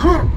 Huh!